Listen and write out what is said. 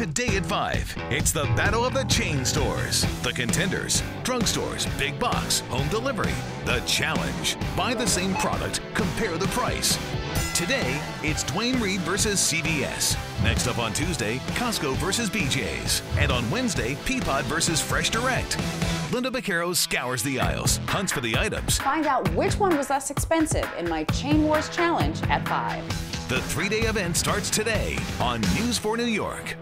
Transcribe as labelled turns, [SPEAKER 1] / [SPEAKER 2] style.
[SPEAKER 1] Today at 5, it's the battle of the chain stores. The contenders, drugstores, big box, home delivery. The challenge, buy the same product, compare the price. Today, it's Duane Reade versus CVS. Next up on Tuesday, Costco versus BJ's. And on Wednesday, Peapod versus Fresh Direct. Lynda Baquero scours the aisles, hunts for the items.
[SPEAKER 2] Find out which one was less expensive in my Chain Wars Challenge at 5.
[SPEAKER 1] The three day event starts today on News 4 New York.